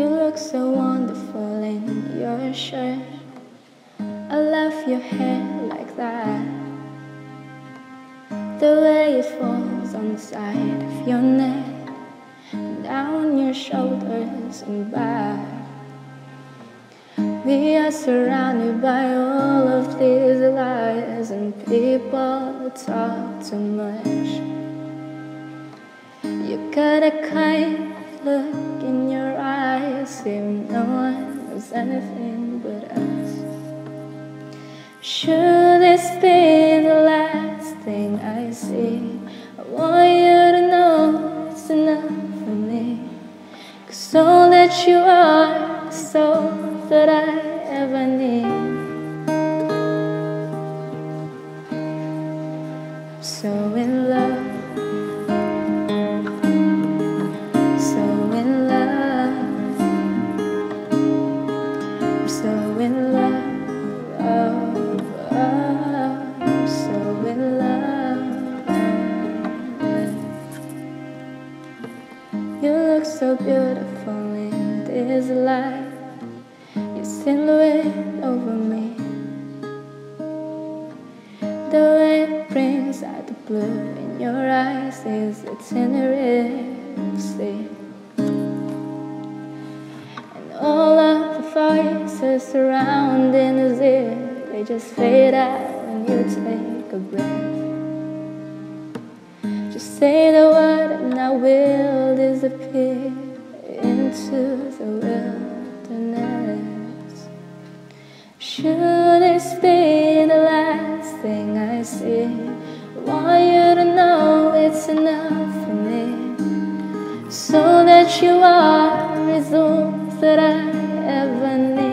You look so wonderful in your shirt. I love your hair like that. The way it falls on the side of your neck, down your shoulders and back. We are surrounded by all of these lies and people talk too much. You got a kind look eyes, no one knows anything but us. Should this be the last thing I see? I want you to know it's enough for me. Cause all that you are is all that I ever need. I'm so in love. Look so beautiful in this light. Your silhouette over me. The way it brings out the blue in your eyes is the Tenerife Sea. And all of the voices surrounding us they just fade out when you take a breath. Say the word and I will disappear into the wilderness. Should this be the last thing I see? I want you to know it's enough for me. So that you are is all that I ever need.